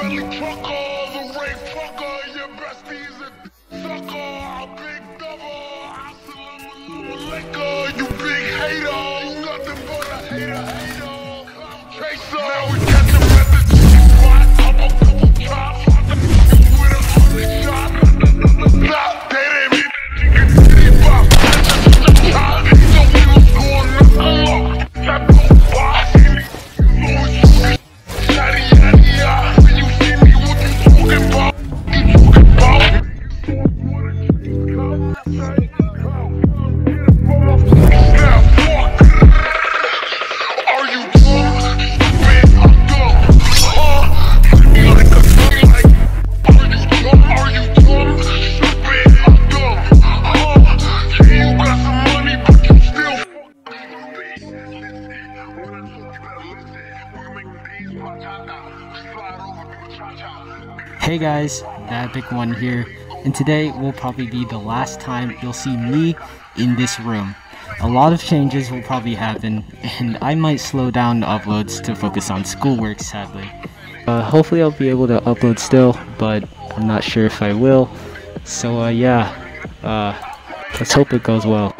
belly trucker, the rape fucker, your besties and sucker, a big double, I'm a assalamu liquor. Hey guys, ThatEpic1 here, and today will probably be the last time you'll see me in this room. A lot of changes will probably happen, and I might slow down uploads to focus on schoolwork sadly. Uh, hopefully I'll be able to upload still, but I'm not sure if I will. So uh, yeah, uh, let's hope it goes well.